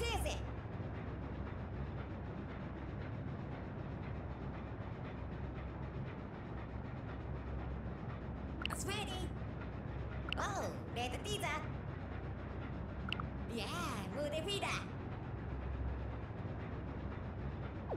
Madre Altese. Sweetie. Oh, Betatita. Yeah, mude vida. Oh,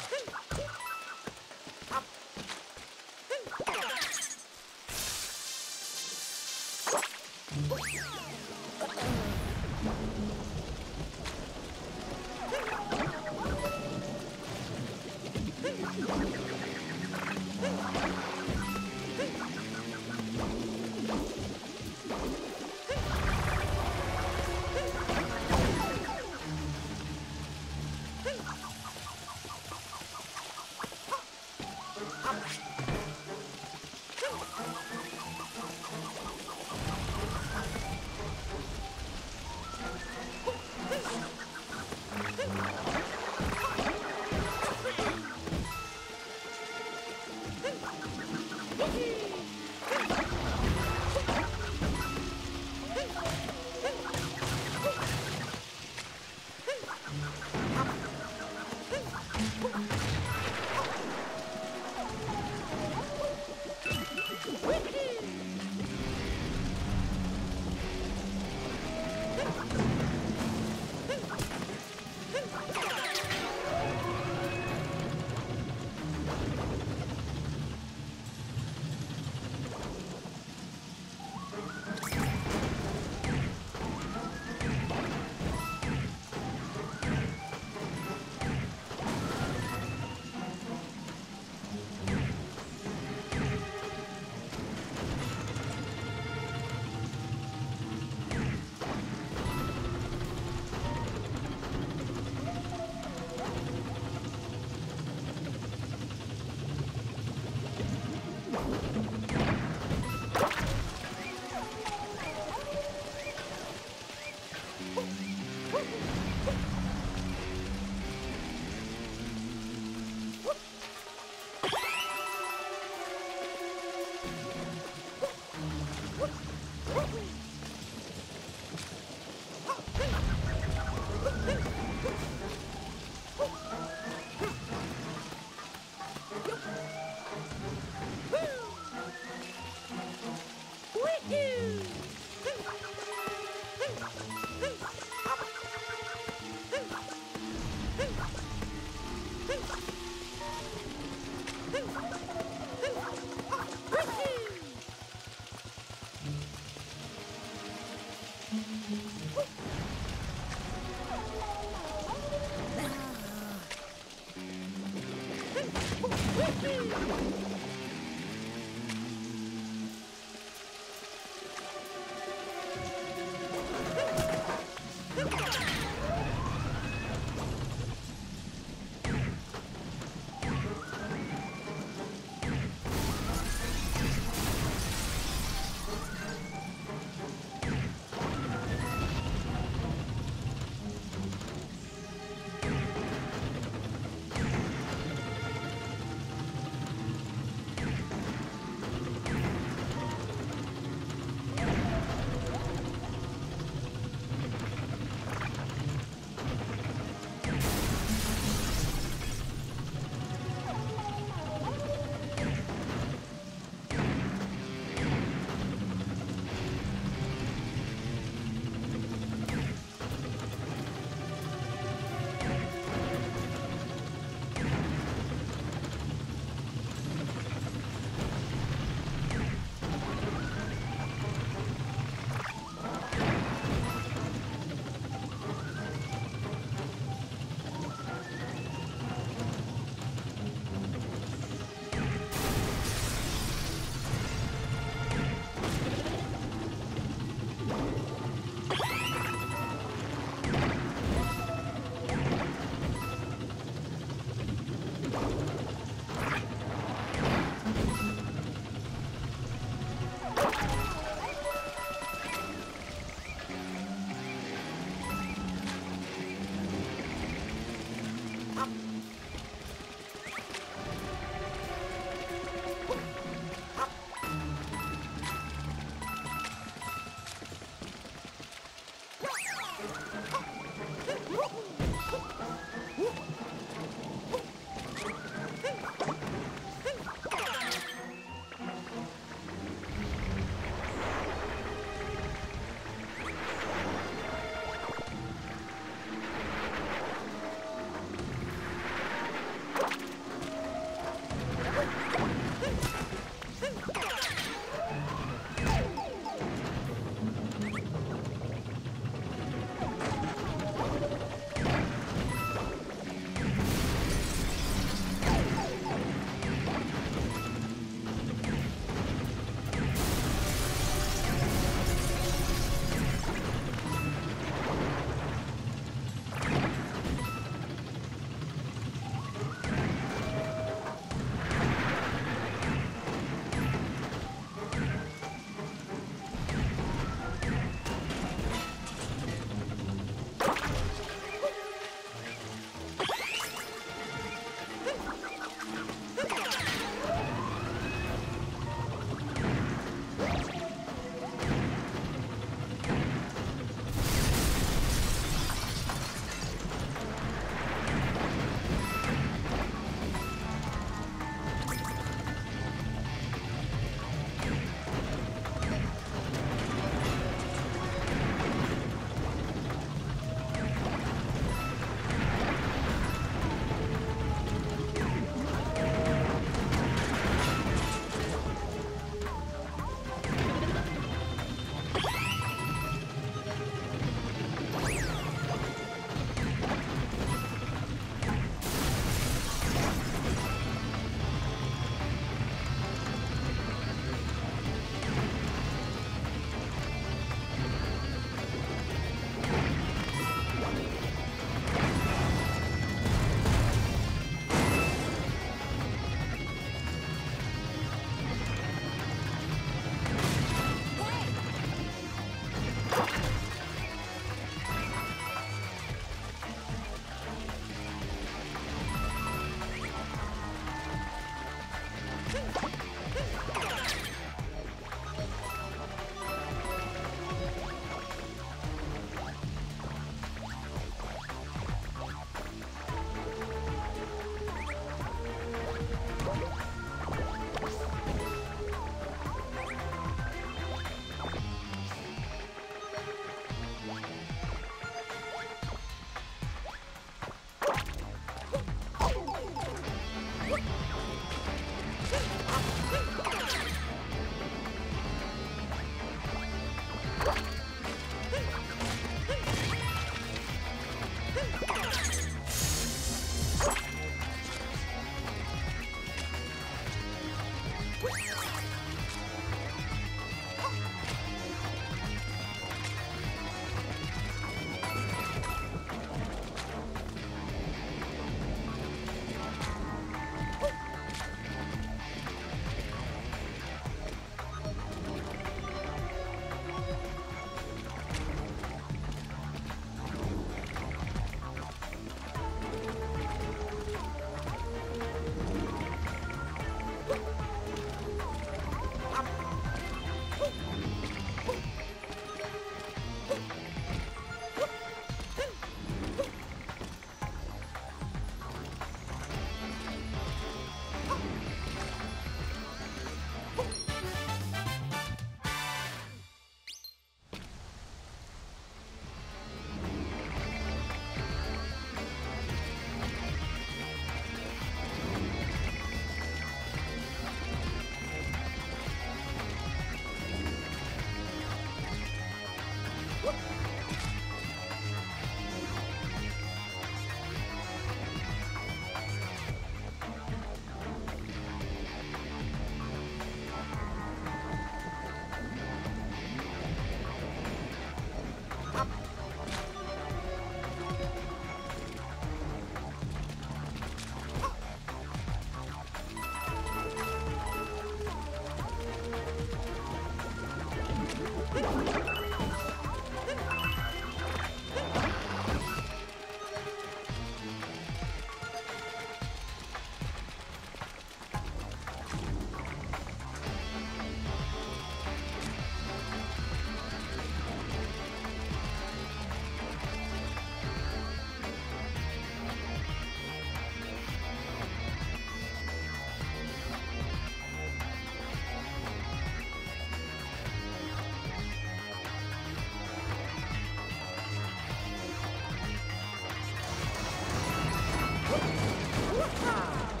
Woo!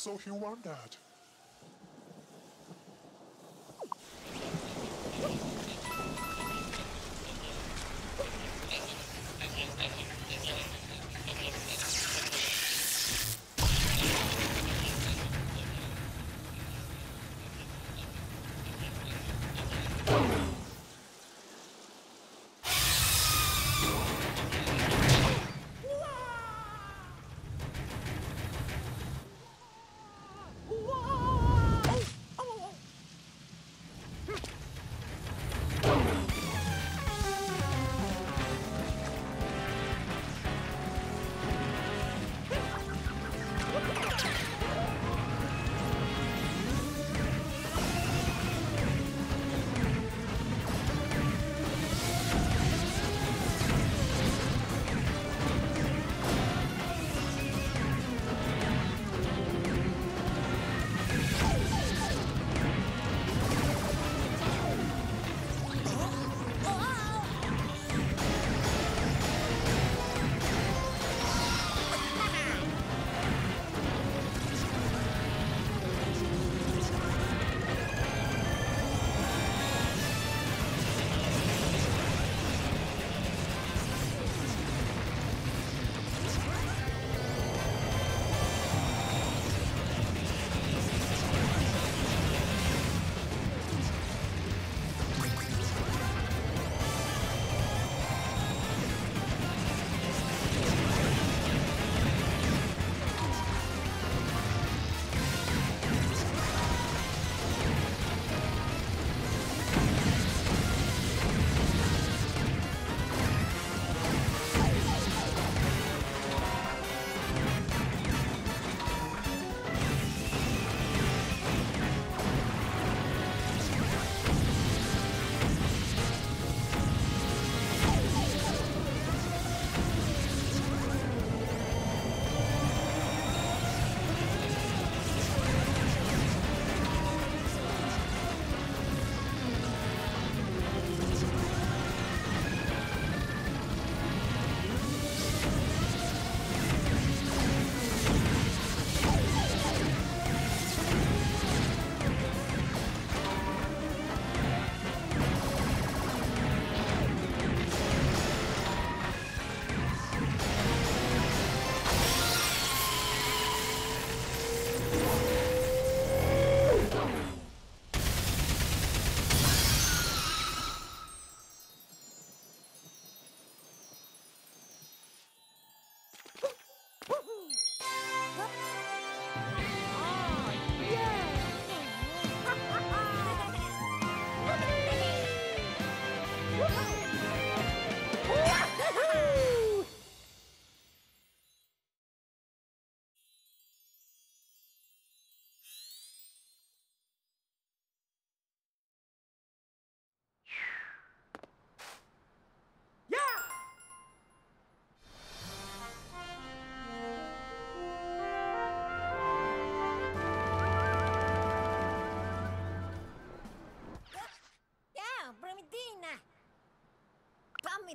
So he wondered.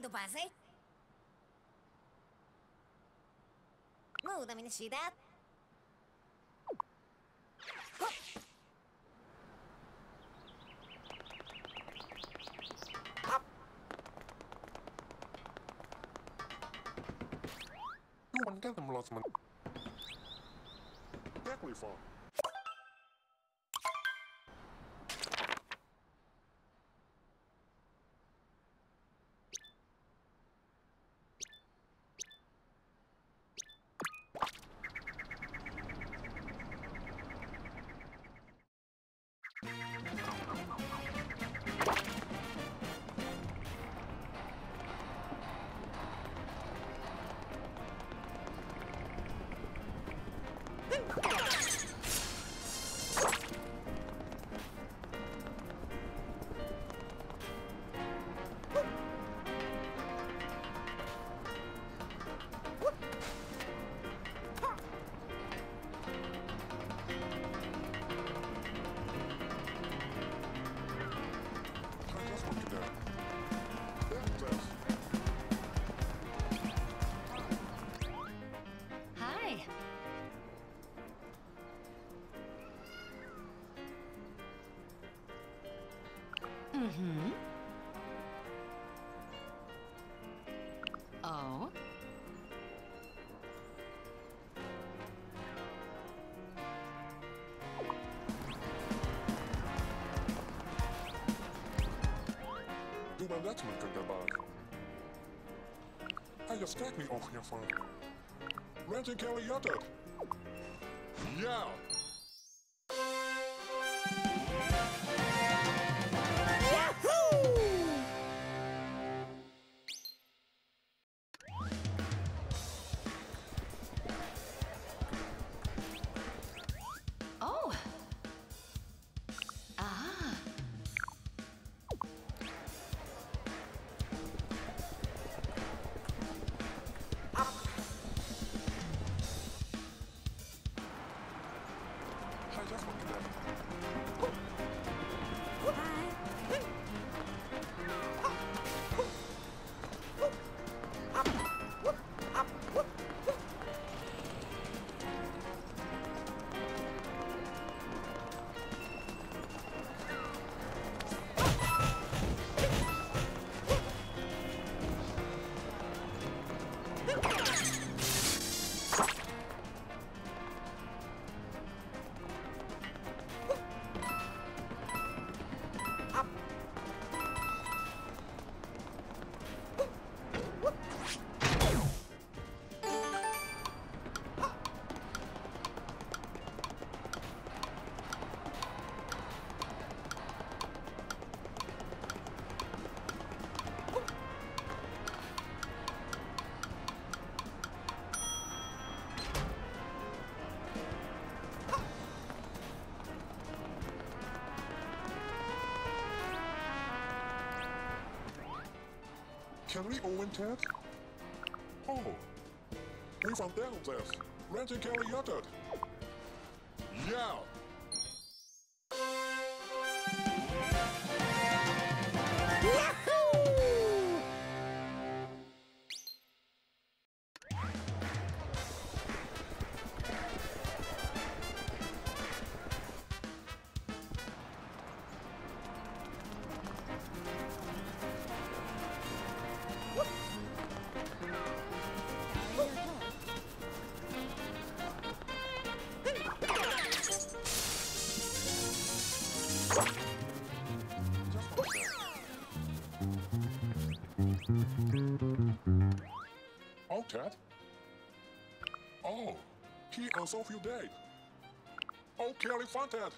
Do pase. Muda mi necessidad. You wonder them lots man. Exactly fine. Mm-hmm. Oh. Du beim letzten Mal dabei. Hey, je steekt niet ook hiervan. Renting Kelly Jutted. Ja! Can we Owen Ted? Oh. We found van Deltas. Renting Kelly Jutted. He and Sophie Day. Oh, Kelly Fontet.